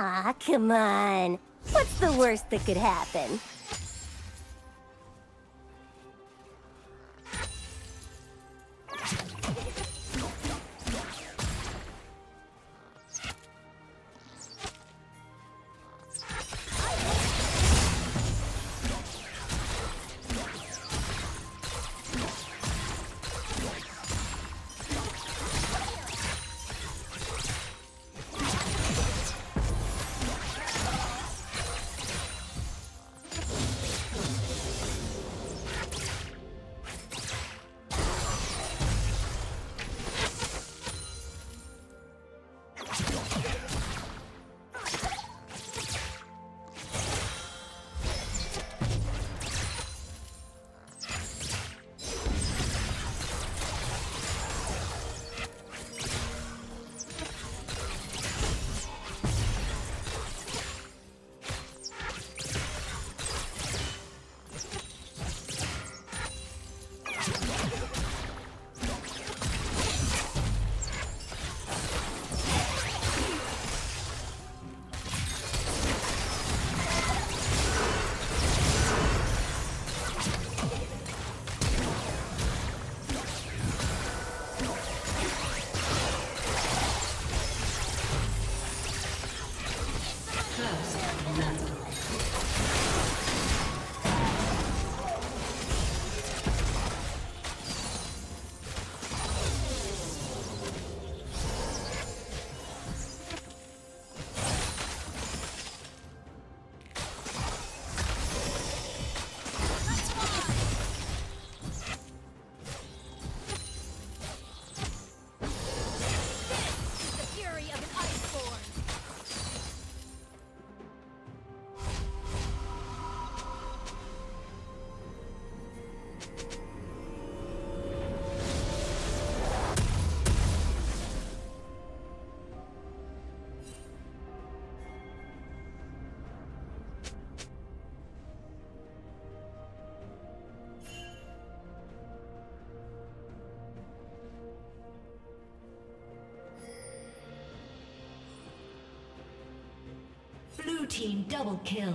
Ah, come on. What's the worst that could happen? Team double kill.